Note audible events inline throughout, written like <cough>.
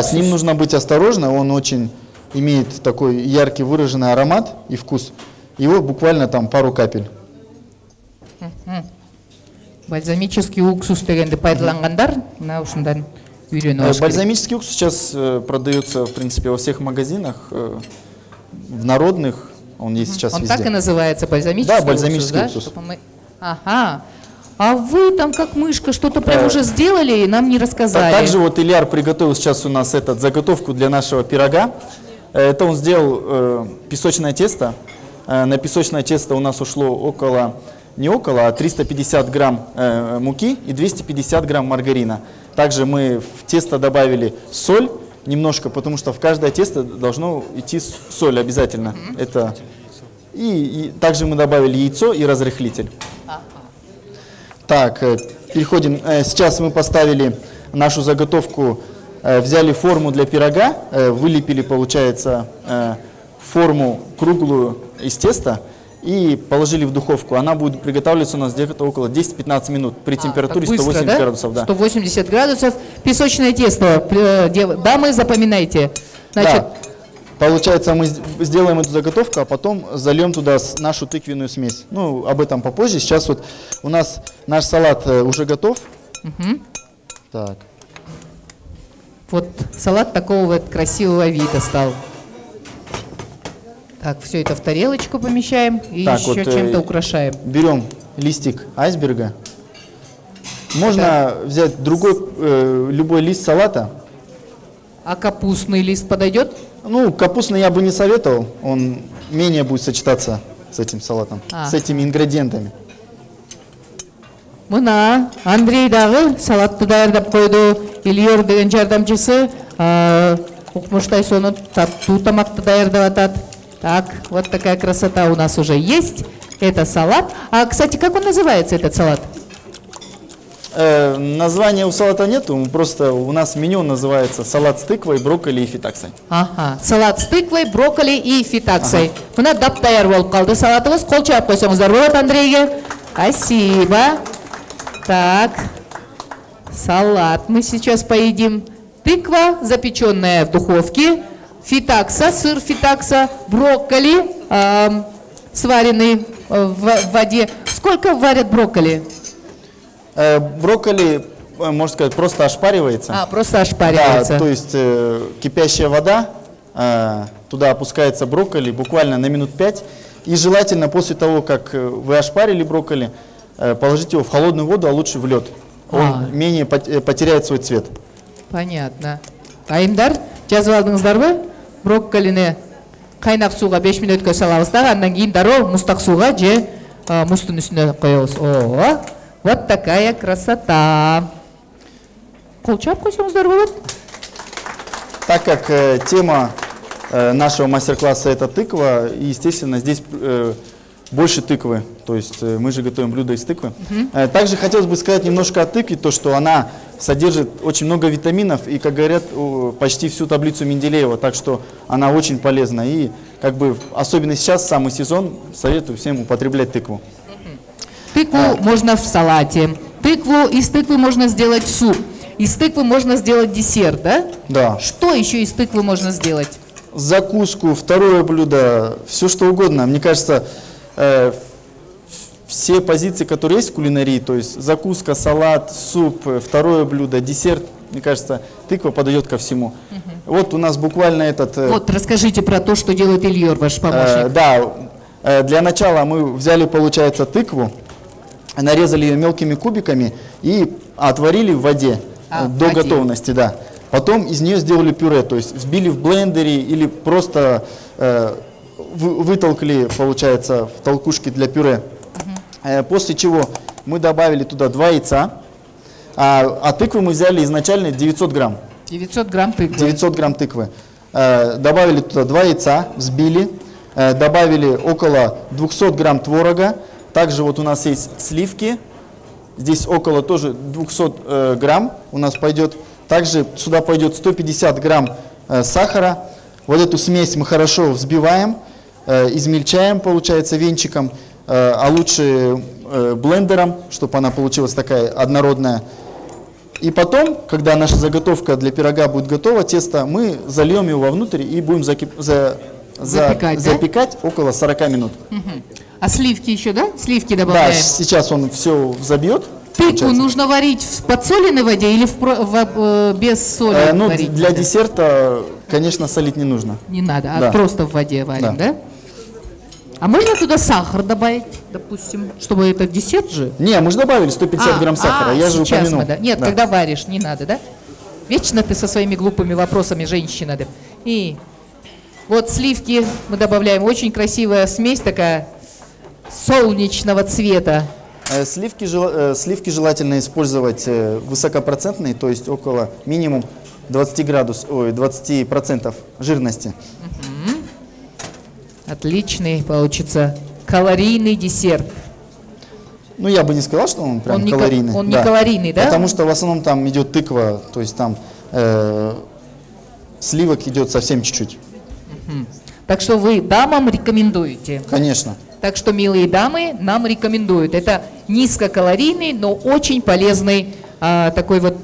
А с ним нужно быть осторожно, он очень имеет такой яркий выраженный аромат и вкус. Его буквально там пару капель. бальзамический уксус дегенди пайдалангандар мына ушундан үйрөнүп Э, Бальзамический уксус сейчас э, продается, в принципе, во всех магазинах, э, в народных, он есть сейчас он везде. так и называется бальзамический Да, бальзамический уксус, да? уксус. Чтобы мы- ага а вы там как мышка что-то прям Э, уже сделали и нам не рассказали Также вот Ильяр приготовил сейчас у нас этот заготовку для нашего пирога. Э, Это он сделал э, песочное тесто. Э, на песочное тесто у нас ушло около, не около, а 350 грамм э, муки и 250 грамм маргарина. Также мы в тесто добавили соль немножко, потому что в каждое тесто должно идти соль обязательно. Это и, и также мы добавили яйцо и разрыхлитель. Так, э, переходим. Э, Сейчас мы поставили нашу заготовку, э, взяли форму для пирога, вылепили, получается, форму круглую из теста и положили в духовку. Она будет приготавливаться у нас где-то около 10-15 минут при температуре А, быстро, 180 да? градусов. Да. 180 градусов. Песочное тесто. Дамы, запоминайте. Значит, Да. Получается, мы сделаем эту заготовку, а потом зальем туда нашу тыквенную смесь. Ну, об этом попозже. Сейчас вот у нас наш салат э, уже готов. Так. вот салат такого вот красивого вида стал. Так, все это в тарелочку помещаем и Так, еще вот, э, чем-то украшаем. Берем листик айсберга. Можно взять другой, э, любой лист салата. А капустный лист подойдет? Ну, капустный я бы не советовал, он менее будет сочетаться с этим салатом, А. с этими ингредиентами. мына андрей дагы салатты даярдап койду ильер деген жардамчысы укмуштай сону таттуу тамакты даярдап атат так вот такая красота у нас уже есть. Это салат. А кстати как он называется этот салат Э, названия у салата нету, просто у нас меню называется салат с тыквой, брокколи и фитаксой. Ага, салат с тыквой, брокколи и фитаксой. Мына дап даяр болуп калды салатыбыз. Кол чаап койсоңуздар болот Андрейге. Спасибо. Так, салат мы сейчас поедим. Тыква, запеченная в духовке. Фитакса, сыр фитакса, брокколи, ам, сваренный э, в в воде. Сколько варят брокколи? Э, брокколи, э, можно сказать, просто ошпаривается. А, просто ошпаривается. Да, то есть э, кипящая вода, туда опускается брокколи буквально на минут 5. И желательно после того, как вы ошпарили брокколи, положить его в холодную воду, а лучше в лед. Он А. менее пот- потеряет свой цвет. Понятно. Айымдар, жазып алдыңыздарбы? Брокколини кайнак сууга 5 мүнөткө салабыз да, андан кийин дароо мустак сууга же а, муздун үстүнө коебуз. Вот такая красота. Кол чаап койсоңуздар болот. Так как э, тема э, нашего мастер-класса это тыква, и, естественно, здесь э, больше тыквы. То есть э, мы же готовим блюдо из тыквы. Э, также хотелось бы сказать немножко о тыкве, то, что она содержит очень много витаминов и, как говорят, почти всю таблицу Менделеева, так что она очень полезна. И, как бы, особенно сейчас, самый сезон, советую всем употреблять тыкву. Тыкву можно в салате. Тыкву, из тыквы можно сделать суп. Из тыквы можно сделать десерт, да? Да. Что еще из тыквы можно сделать? закуску, второе блюдо, все что угодно. Мне кажется, э, все позиции, которые есть в кулинарии, то есть закуска, салат, суп, э, второе блюдо, десерт, мне кажется, тыква подойдет ко всему. Вот у нас буквально этот... э, Вот, расскажите про то, что делает Ильер, ваш э, помощник. да, э, для начала мы взяли, получается, тыкву, нарезали ее мелкими кубиками и отварили в воде А, э, до воде. готовности, да. Потом из нее сделали пюре, то есть взбили в блендере или просто э, вы- вытолкли, получается, в толкушки для пюре. Э, после чего мы добавили туда два яйца, а, а тыквы мы взяли изначально 900 грамм. 900 грамм тыквы. 900 грамм тыквы. Э, добавили туда два яйца, взбили, э, добавили около 200 грамм творога. Также вот у нас есть сливки, здесь около тоже 200 э, грамм у нас пойдет. Также сюда пойдет 150 грамм э, сахара. Вот эту смесь мы хорошо взбиваем, э, измельчаем, получается, венчиком, э, а лучше э, блендером, чтобы она получилась такая однородная. И потом, когда наша заготовка для пирога будет готова, тесто, мы зальем его вовнутрь и будем закип- за- за- Запекать, да? запекать около 40 минут. Мгм. А сливки еще, да? Сливки Да, добавляем. сейчас он все забьет. Тыкву получается. нужно варить в подсоленной воде или в в, э, без соли Э, ну, варить? для надо? десерта, конечно, солить не нужно. Не надо, а Да. просто в воде варим, да? Да. А можно туда сахар добавить, допустим, чтобы это десерт же? Не, мы же добавили 150 А, грамм сахара, а, я же упомянул. мы, да. Нет, Да. когда варишь, не надо, да? Вечно ты со своими глупыми вопросами, женщина. Да? И вот сливки мы добавляем. Очень красивая смесь такая солнечного цвета. Э, Сливки, э, сливки желательно использовать э, высокопроцентные, то есть около минимум 20 градус, ой, 20 процентов жирности. Отличный получится калорийный десерт. Ну, я бы не сказал, что он прям Он не ка- калорийный. он не калорийный, да? Потому что в основном там идет тыква, то есть там э, сливок идет совсем чуть-чуть. Так что вы дамам рекомендуете. Конечно. Так что, милые дамы, нам рекомендуют. Это низкокалорийный, но очень полезный а, такой вот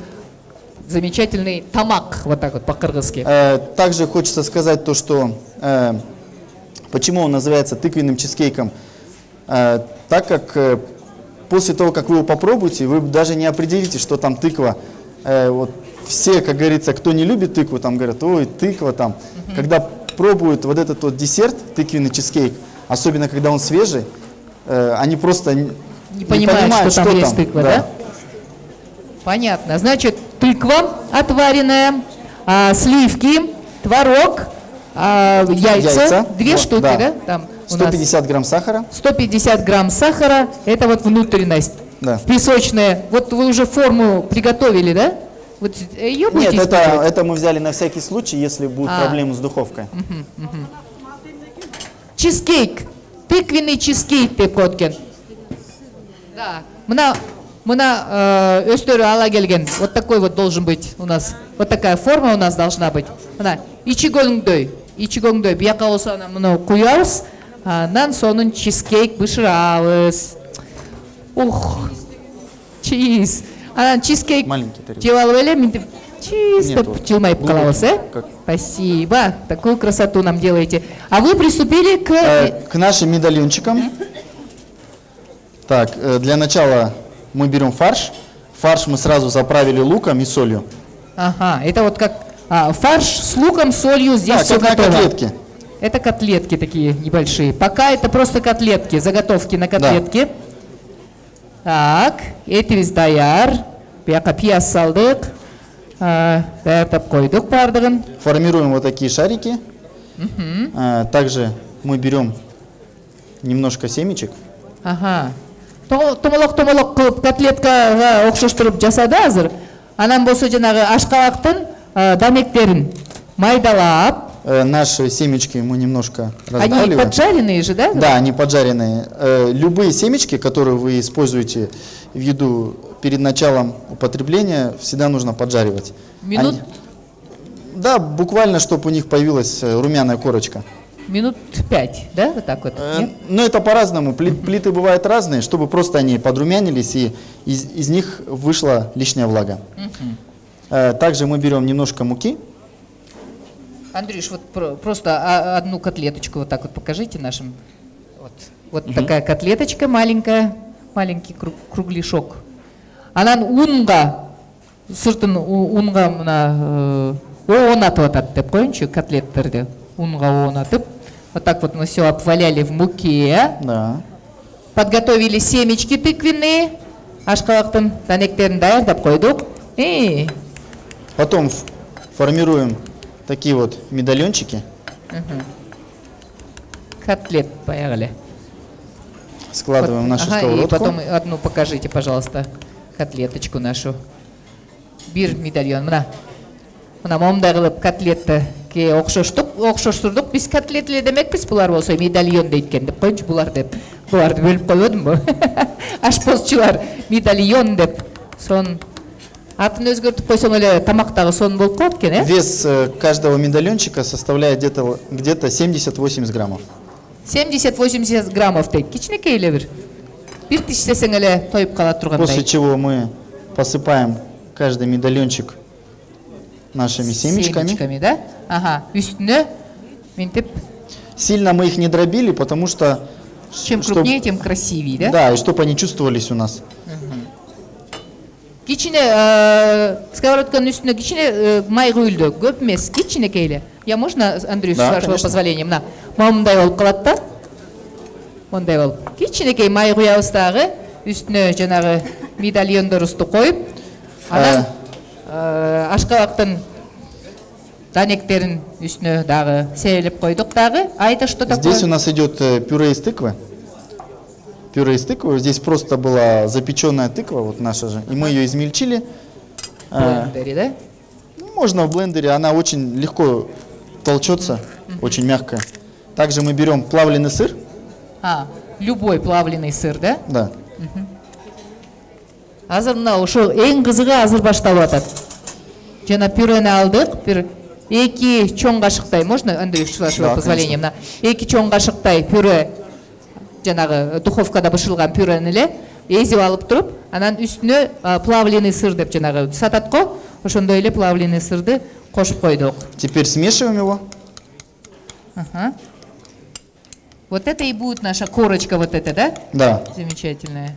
замечательный тамак, вот так вот по-кыргызски. Э, также хочется сказать то, что э, почему он называется тыквенным чизкейком. Э, так как э, после того, как вы его попробуете, вы даже не определите, что там тыква. Э, вот все, как говорится, кто не любит тыкву, там говорят, ой, тыква там. Когда пробуют вот этот вот десерт, тыквенный чизкейк, особенно когда он свежий, э, они просто н- Не понимают, что там есть тыква, да? Понятно. Значит, тыква отваренная, а, сливки, творог, а, яйца, Яйца. две Вот, штуки, да. да? Там у нас 150 грамм сахара. 150 грамм сахара, это вот внутренность. Да. В песочное. Вот вы уже форму приготовили, да? Вот ее будете Нет, это, использовать? это мы взяли на всякий случай, если будут А. проблемы с духовкой. Чизкейк. Тыквенный чизкейк деп кеткен. Да. Мына мына э, өстөрү ала келген. Вот такой вот должен быть у нас. Вот такая форма у нас должна быть. Мына ичигөңдөй. Ичигөңдөй. Бияка болсо ана куябыз. Анан сонун чизкейк бышырабыз. Ух. Чиз. Анан чизкейк Маленький тарелка. жеп алып эле мынтип чиз деп вот жылмайып калабыз, э? Спасибо. Такую красоту нам делаете. А вы приступили к... Э, К нашим медальончикам. Так, э, для начала мы берем фарш. Фарш мы сразу заправили луком и солью. Ага, это вот как а, фарш с луком, солью здесь Да, все готово. котлетке. Это котлетки такие небольшие. Пока это просто котлетки, заготовки на котлетки. Так, этибиз даяр. Бияка пияз салдык. А, Даярдап койдук бардыгын. Формируем вот такие шарики. Э, Также мы берем немножко семечек. Ага. То- Томолок томолок кылып котлеткага окшоштуруп жасады азыр. Анан болсо жанагы ашкабактын а, дамектерин майдалап, Наши семечки мы немножко они разбавливаем. поджаренные же, да? Да, они поджаренные. Э, Любые семечки, которые вы используете в еду перед началом употребления, всегда нужно поджаривать. Минут, Они- Да, буквально, чтобы у них появилась э, румяная корочка. минут пять, да? Вот так вот. Э, нет? Но это по-разному. Пли- Плиты бывают разные, чтобы просто они подрумянились и из, из них вышла лишняя влага. Э, Также мы берем немножко муки. Андрюш, вот про- просто а- одну котлеточку вот так вот покажите нашим. Вот, вот такая котлеточка маленькая, маленький круг- кругляшок. Анан унга, сыртын унга мына оонатып атат деп коеюнчу котлеттерди унга оонатып. Вот так вот мы все обваляли в муке. Да. Подготовили семечки тыквенные, ашкабактын данектерин даярдап койдук. И Потом формируем такие вот медальончики. котлет поехали. Складываем в нашу Ага, сковородку. И потом одну покажите, пожалуйста, котлеточку нашу. Бир медальон, мына. Мына момундай кылып котлетке окшоштук, окшоштурдук. Биз котлет эле демекпиз, булар болсо медальон дейт экен деп коеюнчу булар деп. Буларды бөлүп койбодумбу? <laughs> Ашпозчулар медальон деп. Сон атын өзгөртүп койсоң эле тамактагы сонун болуп калат экен, э? Вес э, каждого медальончика составляет где-то где 70-80 граммов. 70-80 граммов дейт. Кичинекей эле бир. Бир тиштесең эле тоюп кала После тургандай. чего мы посыпаем каждый медальончик нашими семечками. семечками да ага үстіне ментеп Сильно мы их не дробили, потому что... чем чтоб- крупнее тем красивее да Да, и чтобы они чувствовались у нас. кичине э, сковородканын үстүнө кичине э, май куюлду көп эмес. Кичинекей я можно андрей с вашего позволения? Мына моундай болуп калат да? Мондай болуп кичинекей май куябыз дагы үстүнө жанагы медальондорубузду коюп анан э. ашкабактын данектерин үстүнө дагы себелеп койдук дагы а это что такое? Здесь у нас идет пюре из тыквы. Пюре из тыквы. Здесь просто была запеченная тыква, вот наша же. И мы ее измельчили. Э, блендере, да ну, можно в блендере, она очень легко толчется, очень мягкая. Также мы берем плавленый сыр. а любой плавленый сыр да Да. Азыр мына ошол эң кызыгы азыр башталып атат. Жана пюрени алдык, бир эки чоң кашыктай, можно, Андрей, с вашего Да, позволения, эки чоң кашыктай пюре жанагы духовкада бышылган пюрени эле эзип алып туруп, анан үстүнө а, плавленый сыр деп жанагы сатат го, ошондой эле плавленый сырды кошуп койдук. Теперь смешиваем его. Ага. Вот это и будет наша корочка вот эта, да? Да. Замечательная.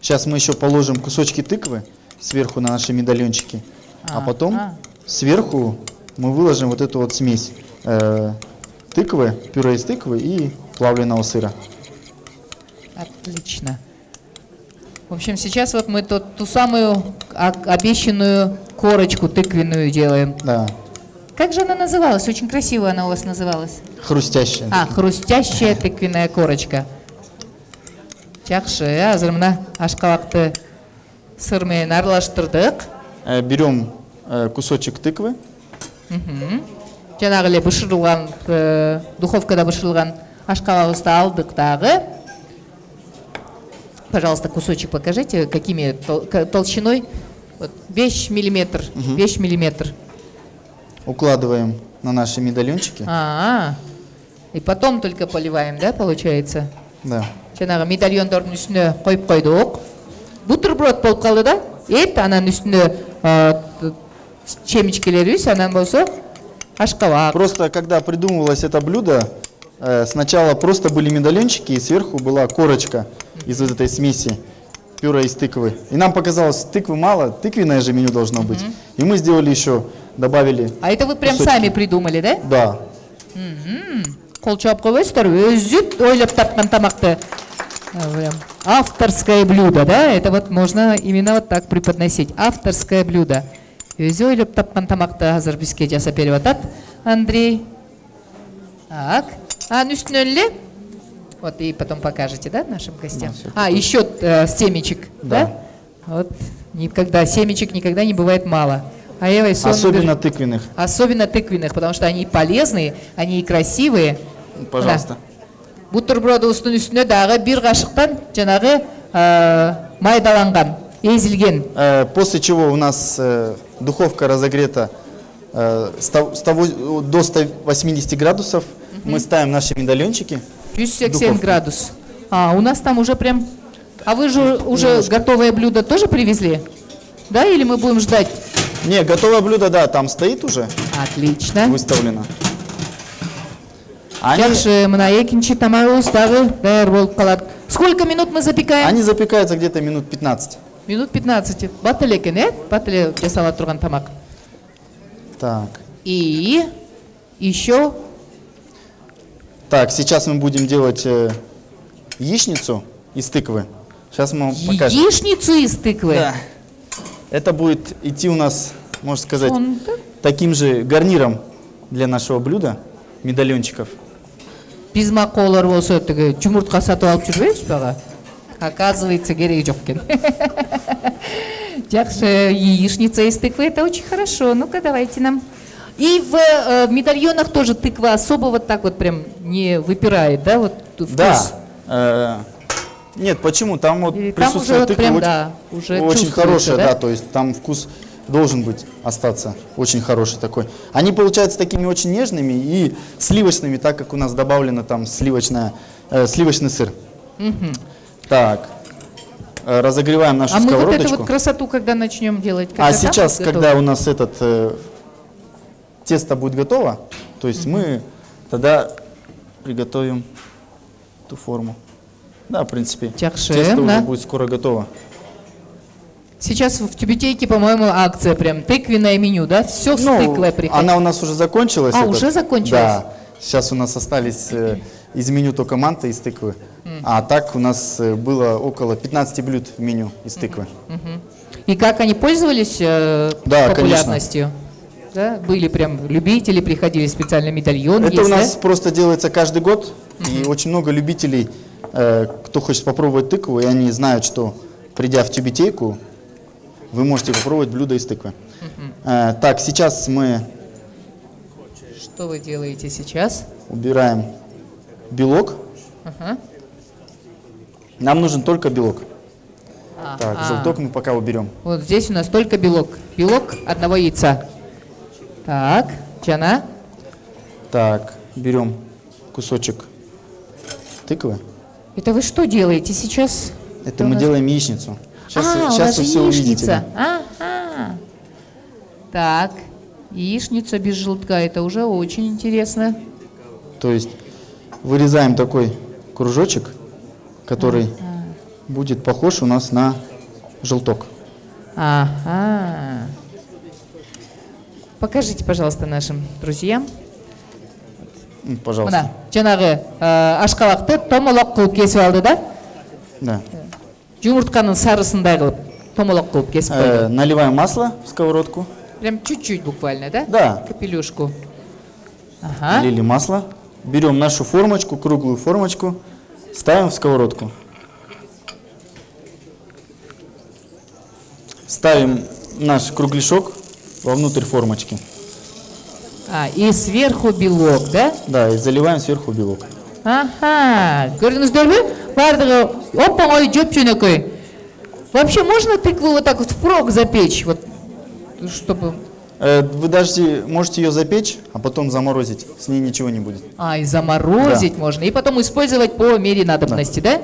Сейчас мы еще положим кусочки тыквы сверху на наши медальончики. А, А, потом а. сверху мы выложим вот эту вот смесь э, тыквы, пюре из тыквы и плавленного сыра. Отлично. В общем, сейчас вот мы тот, ту самую обещанную корочку тыквенную делаем. Да, Как же она называлась? Очень красиво она у вас называлась. хрустящая. А, хрустящая <laughs> тыквенная корочка. Жақсы, азыр мына ашқабақты сырмен аралаштырдық. Э, берем э, кусочек тыквы, Жаңағы эле бышырылған, э, духовкада бышырылған ашқабағызды алдық дағы. Пожалуйста, кусочек покажите, какими тол- ка- толщиной. Вот, 5 миллиметр, 5 миллиметр. укладываем на наши медальончики. А, и потом только поливаем, да, получается? Да. Жаңағы медальондардың үстіне қойып қойдық. Бутерброд болып қалды да? Ет, анан үстіне ә, т- чемечкелеріміз, анан болса ашқабақ. Просто когда придумывалось это блюдо, э, сначала просто были медальончики, и сверху была корочка из вот этой смеси пюре из тыквы. И нам показалось, тыквы мало, тыквенное же меню должно быть. И мы сделали еще, добавили, А это вы прям Кусочки. сами придумали, да? да, Қол чап қойбайсыздар, өзі ойлап тапқан тамақты. А, прям Авторское блюдо, да? Это вот можно именно вот так преподносить. Авторское блюдо. Өзі ойлап тапқан тамақты азыр бізге жасап беріп атат Андрей. Так. а үстіне эле? Вот и потом покажете, да, нашим гостям? А, еще э, семечек, да? Да. Вот никогда, семечек никогда не бывает мало. А вот сон особенно тыквенных. Особенно тыквенных, потому что они и полезные, они и красивые. Пожалуйста. бутербродыбыздын үстүнө дагы бир кашыктан жанагы э, майдаланган эзилген Э, после чего у нас э, духовка разогрета э, ста- 100 до 180 градусов. Мы ставим наши медальончики. 180 Духовка. градус. А, у нас там уже прям... А вы же уже Немножко. готовое блюдо тоже привезли? Да, или мы будем ждать? Не, готовое блюдо, да, там стоит уже, Отлично. выставлено. Они, Жақсы, мына экинчи тамагыбыз дагы даяр калат. Сколько минут мы запекаем? они запекаются где-то минут 15. Минут 15. Бат эле экен, э? Бат эле жасала тамак. Так. И еще Так, сейчас мы будем делать э, яичницу из тыквы. Сейчас мы вам покажем. яичницу из тыквы. Да. Это будет идти у нас, можно сказать, Сонда. таким же гарниром для нашего блюда, медальончиков. Биз макоолор болсо тиги жумуртка сатып алып ага? Оказывается, кереги жок экен. Жакшы, яичница из тыквы, это очень хорошо. Ну-ка, давайте нам. И в э, медальонах тоже тыква особо вот так вот прям не выпирает, да, вот вкус? Да. э, нет, почему? Там вот И там присутствие уже вот тыквы прям, очень, да, уже очень хорошее, да? да? то есть там вкус должен быть остаться очень хороший такой. Они получаются такими очень нежными и сливочными, так как у нас добавлено там сливочное, э, сливочный сыр. Так. э, разогреваем нашу А мы вот сковородочку. эту вот красоту когда начнем делать? А Когда сейчас, там будет когда у нас этот э, тесто будет готово, то есть мы тогда приготовим ту форму. Да, в принципе, Жақсы, тесто уже да. будет скоро готово. Сейчас в тюбетейке, по-моему, акция прям тыквенное меню, да? Все с Ну, тыквой приходит. она у нас уже закончилась. А, этот. уже закончилась? Да. Сейчас у нас остались э, из меню только манта из тыквы. А так у нас э, было около 15 блюд в меню из тыквы. И как они пользовались э, Да, популярностью? Да? Были прям любители, приходили специально медальон. Это есть, у да? нас просто делается каждый год, и очень много любителей, э, кто хочет попробовать тыкву, и они знают, что придя в тюбетейку, вы можете попробовать блюдо из тыквы. Э, так, сейчас мы Что вы делаете сейчас? убираем белок. Ага. Нам нужен только белок. А, Так, а. желток мы пока уберем. Вот здесь у нас только белок. Белок одного яйца. Так, Джана. Так, берем кусочек тыквы. Это вы что делаете сейчас? Это у мы нас- делаем яичницу. Сейчас, а, у сейчас нас вы все увидите. яичница. Ага. Так, яичница без желтка. Это уже очень интересно. То есть вырезаем такой кружочек, который будет похож у нас на желток. Ага. Покажите, пожалуйста, нашим друзьям. Пожалуйста. Жанагы э, ашкалакты томолок кылып кесип алды да? Да. Жумуртканын сарысындай кылып томолок кылып кесип Э, койду. наливаем масло в сковородку. Прям чуть-чуть буквально, да? Да. Капелюшку. Ага. Лили масло. Берем нашу формочку, круглую формочку, ставим в сковородку. Ставим наш кругляшок вовнутрь формочки. А, и сверху белок, да? Да, и заливаем сверху белок. Ага, көрдіңіздербі? Бардығы оп оңай жөп жөнөкөй. Вообще можно тыкву вот так вот впрок запечь, вот, чтобы... Э, Вы даже можете ее запечь, а потом заморозить. С ней ничего не будет. А, и заморозить можно, и потом использовать по мере надобности, да?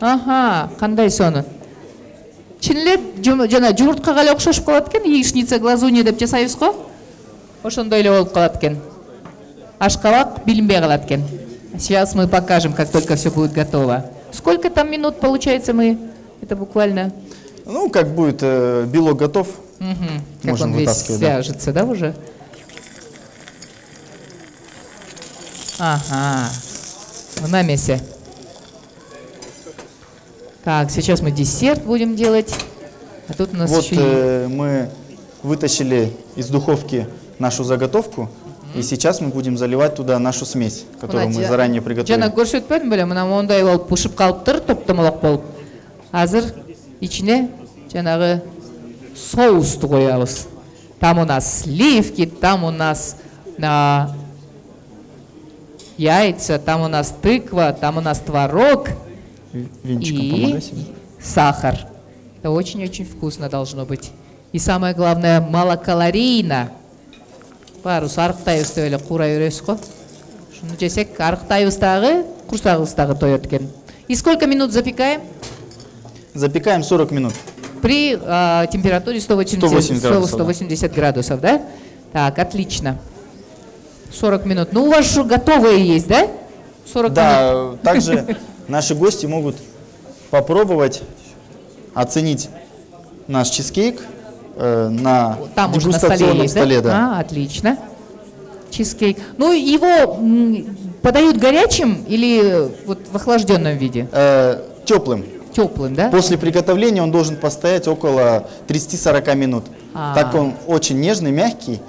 Ага, қандай соны? Чынлеп жана жумурткага эле окшошуп калат экен, яичница глазунья деп жасайбыз го. Ошондой эле болуп калат экен. Ашкабак билинбей калат экен. Сейчас мы покажем, как только все будет готово. Сколько там минут получается мы? Это буквально, Ну, как будет э, белок готов, мгм, как Можем он весь да. свяжется, да, уже? Ага, в намесе. Так, сейчас мы десерт будем делать. А тут у нас Вот еще э, мы вытащили из духовки нашу заготовку, и сейчас мы будем заливать туда нашу смесь, которую Мына мы заранее приготовили. Жана көрсөтпөдүм беле мына мондай болуп бышып калыптыр топтомолок болуп. Азыр ичине жанагы соусту коебуз. Там у нас сливки, там у нас а, яйца, там у нас тыква, там у нас творог Венчиком и помогай себе. сахар. Это очень-очень вкусно должно быть. И самое главное, малокалорийно. Барус арықтайбыз деп эле куура бересиз го ушуну жесек курсагыбыз дагы тоет экен и сколько минут запекаем Запекаем 40 минут. при а, температуре 180, 180 градусов, 180 градусов, да? Так, отлично. 40 минут. Ну, у вас же готовые есть, да? 40 минут. Да, также <laughs> наши гости могут попробовать оценить наш чизкейк э, на Там уже на столе дегустационном есть, столе, да? да. А, отлично. Чизкейк. Ну, его подают горячим или вот в охлажденном виде? Э, теплым. Теплым, да? После приготовления он должен постоять около 30-40 минут. А. Так он очень нежный, мягкий.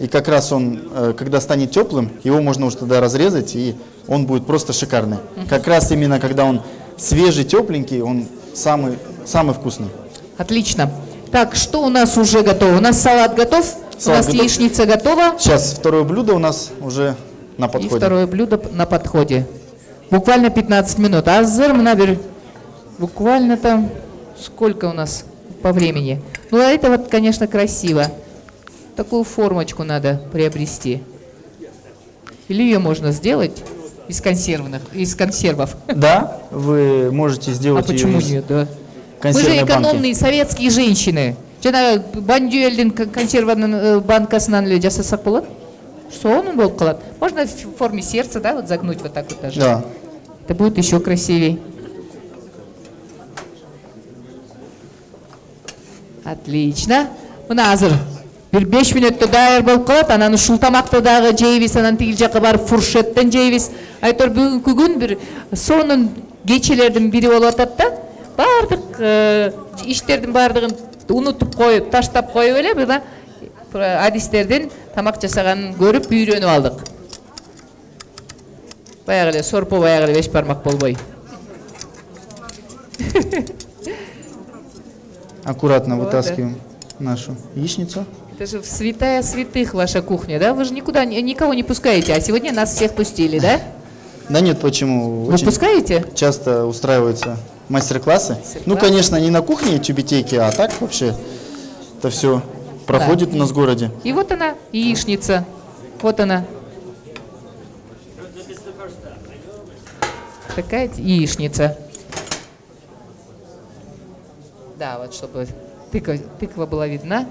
И как раз он, э, когда станет теплым, его можно уже тогда разрезать, и он будет просто шикарный. Как раз именно когда он свежий, тепленький, он самый, самый вкусный. Отлично. Так, что у нас уже готово? У нас салат готов, у Салат нас готов. яичница готова, Сейчас второе блюдо у нас уже на и подходе. второе блюдо на подходе. Буквально 15 минут. А зыр мына бир буквально там сколько у нас по времени? Ну, а это вот, конечно, красиво. Такую формочку надо приобрести. Или ее можно сделать из консервных, из консервов. Да, вы можете А сделать ее почему из, нет, да? Мы же экономные банки. советские женщины. жанагы бандюэлдин консерванын э, банкасынан эле жасасак болот сонун болуп калат можно в форме сердца да вот загнуть вот так вот даже Да. это будет еще красивей отлично мына азыр бир беш мүнөттө даяр болуп калат. Анан ушул тамакты дагы жейбиз анан тигил жака барып фуршеттен жейбиз айтор бүгүнкү күн бир сонун кечелердин бири болуп атат да. Баардык э, иштердин баардыгын унутуп коюп таштап коюп эле мына э, адистердин тамак жасаганын көрүп үйрөнүп алдык баягы эле сорпо баягы эле беш бармак болбой. Аккуратно <laughs> вытаскиваем нашу яичницу. Это же святая святых ваша кухня, да? Вы же никуда ни- никого не пускаете, а сегодня нас всех пустили, да? Да нет, почему? Вы Очень пускаете? часто устраиваются мастер-классы. Ну, Мастер-классы. конечно, не на кухне тюбетейки, а так вообще это все проходит у нас в городе. И вот она, яичница. Вот она. Такая яичница. Да, вот чтобы тыква, тыква была видна.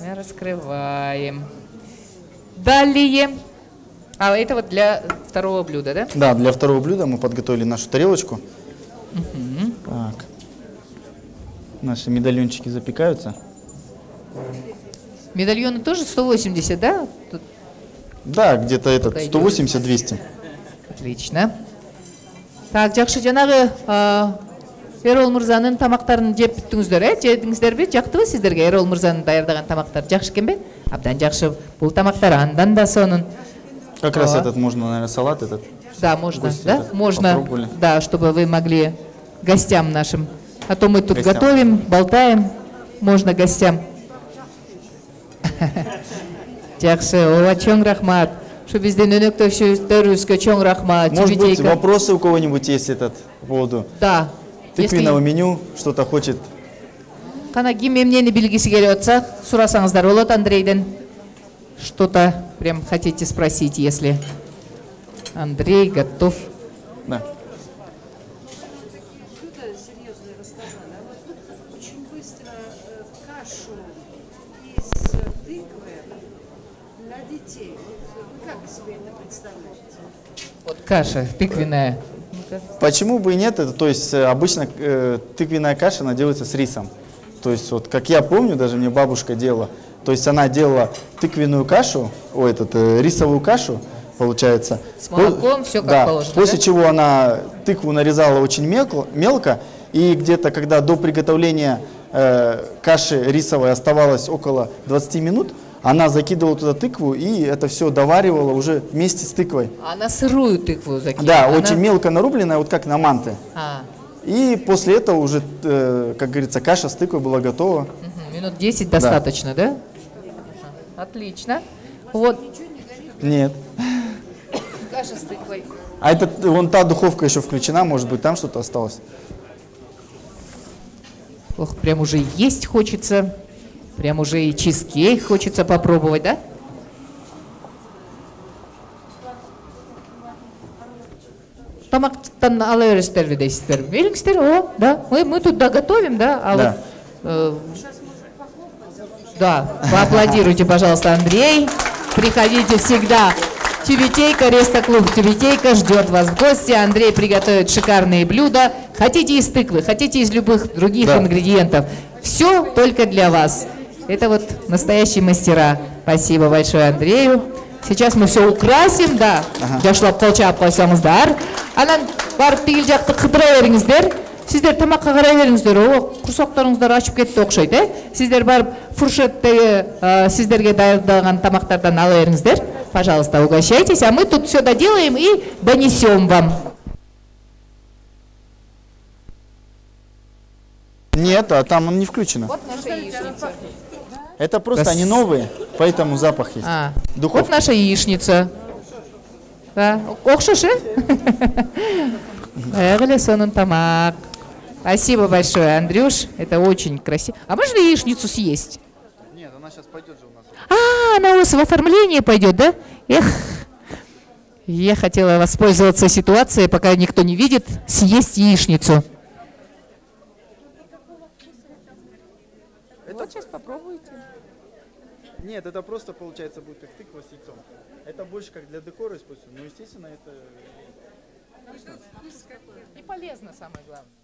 Мы раскрываем. Далее. А это вот для второго блюда, да? Да, для второго блюда мы подготовили нашу тарелочку. Так. Наши медальончики запекаются. Медальоны тоже 180, да? Тут Да, где-то этот Подойдет. 180-200. Отлично. Так, а, Эрол мырзанын тамактарын жеп бүттүңүздөр, э? Жедиңиздерби? Жактыбы сиздерге Эрол мырзанын даярдаган тамактар? Жакшы экенби? Абдан жакшы. Бул тамактар андан да сонун. Как раз этот можно, наверное, салат этот. Да, можно, да? Можно, да, чтобы вы могли гостям нашим. А то мы тут готовим, болтаем, можно гостям. <laughs> Жақсы, ооба чоң рахмат. Ушу биздин өнөктөшүбүзгө чоң рахмат. Может быть, вопросы у кого-нибудь есть этот по поводу Да. Тыквенного Если меню, что-то хочет. кана ким эмнени билгиси келип атса, сурасаңыздар болот Андрейден. Что-то прям хотите спросить, если Андрей готов. Да. Э, кашу из тыквы для детей. Вот вы как себе это представляете? Вот каша тыквенная. Почему бы и нет? Это, то есть э, обычно э, тыквенная каша, она делается с рисом. То есть вот как я помню, даже мне бабушка делала, то есть она делала тыквенную кашу, о, этот, э, рисовую кашу, получается. С По- молоком, всё как да, положено, После да? чего она тыкву нарезала очень мелко, мелко и где-то, когда до приготовления э, каши рисовой оставалось около 20 минут, она закидывала туда тыкву и это все доваривала уже вместе с тыквой. Она сырую тыкву закинула. Да, Она- очень мелко нарубленная, вот как на манты. А, И после этого уже, э, как говорится, каша с тыквой была готова. мгм, минут 10 достаточно, да? Отлично. Вот Нет. каша с тыквой. А это вон та духовка еще включена, может быть, там что-то осталось. Ох, прям уже есть хочется. Прям уже и чизкейк хочется попробовать, да? тамақтан ала бересіздер дейсіздер беріңіздер о да мы, мы тут да готовим да а Да. вот э, да поаплодируйте пожалуйста Андрей приходите всегда Тюбетейка, Рестоклуб Тюбетейка ждет вас в гости. Андрей приготовит шикарные блюда. Хотите из тыквы, хотите из любых других Да. ингредиентов. Все только для вас. Это вот настоящие мастера. Спасибо большое Андрею. Сейчас мы все украсим, да. Жакшылап колчап койсоңуздар. Анан барып тигил жакты кыдыра бериңиздер. Сиздер тамакка карай бериңиздер. О, курсактарыңыздар ачып кетти окшойт, э? Сиздер барып фуршеттеги сиздерге даярдалган тамактардан ала бериңиздер. Пожалуйста, угощайтесь, а мы тут все доделаем и донесем вам. Нет, а там он не включено. Вот наша яичница. Это просто Крас- они новые, поэтому запах есть. А, Духовка. вот наша яичница. Да, окшош, э? Баягы эле сонун тамак. Спасибо большое, Андрюш. Это очень красиво. А можно яичницу съесть? Нет, она сейчас пойдет же у нас. А, она у вас в оформление пойдет, да? Эх, я хотела воспользоваться ситуацией, пока никто не видит, съесть яичницу. Вот сейчас попробуйте. Нет, это просто получается будет как тыква с яйцом. Это больше как для декора используется, но естественно это И полезно, самое главное.